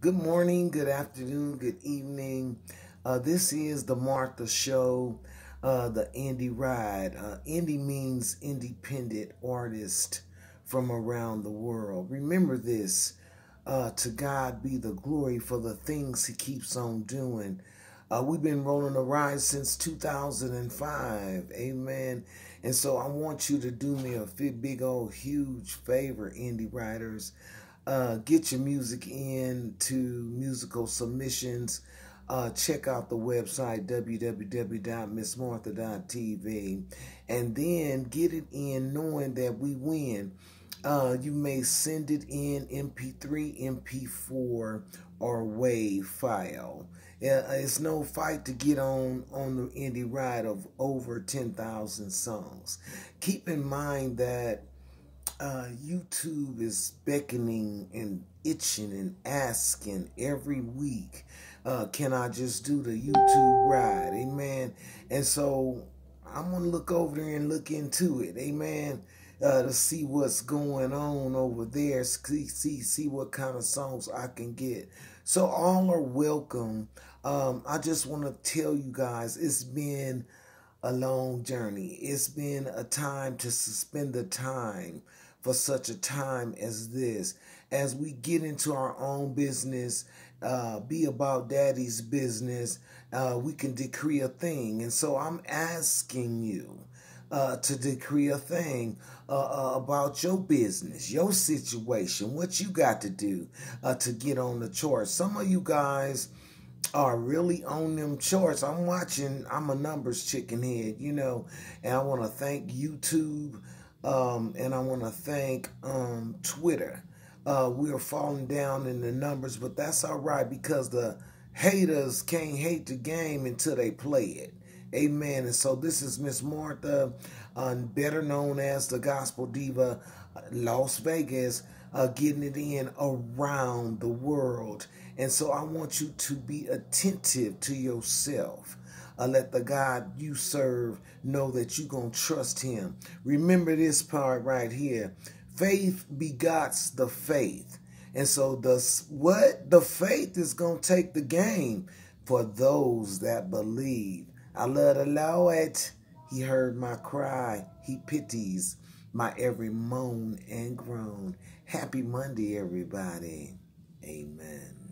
Good morning, good afternoon, good evening. Uh, this is the Martha Show, uh, the Indie Ride. Uh, indie means independent artist from around the world. Remember this uh, to God be the glory for the things He keeps on doing. Uh, we've been rolling the ride since 2005. Amen. And so I want you to do me a big old huge favor, indie writers. Uh, get your music in to musical submissions. Uh, check out the website www.missmartha.tv and then get it in knowing that we win. Uh, you may send it in MP3, MP4, or WAV file. Uh, it's no fight to get on on the indie ride of over 10,000 songs. Keep in mind that uh, YouTube is beckoning and itching and asking every week, uh, can I just do the YouTube ride? Amen. And so I'm going to look over there and look into it. Amen. Uh, to see what's going on over there, see, see, see what kind of songs I can get. So all are welcome. Um, I just want to tell you guys, it's been a long journey. It's been a time to suspend the time for such a time as this. As we get into our own business, uh, be about daddy's business, uh, we can decree a thing. And so I'm asking you uh, to decree a thing uh, uh, about your business, your situation, what you got to do uh, to get on the charts. Some of you guys are really on them charts. I'm watching, I'm a numbers chicken head, you know, and I want to thank YouTube um, and I want to thank um, Twitter. Uh, we are falling down in the numbers, but that's all right because the haters can't hate the game until they play it. Amen. And so this is Miss Martha, uh, better known as the Gospel Diva, Las Vegas, uh, getting it in around the world. And so I want you to be attentive to yourself. Let the God you serve know that you're going to trust him. Remember this part right here. Faith begots the faith. And so the what the faith is going to take the game for those that believe. I love the Lord. He heard my cry. He pities my every moan and groan. Happy Monday, everybody. Amen.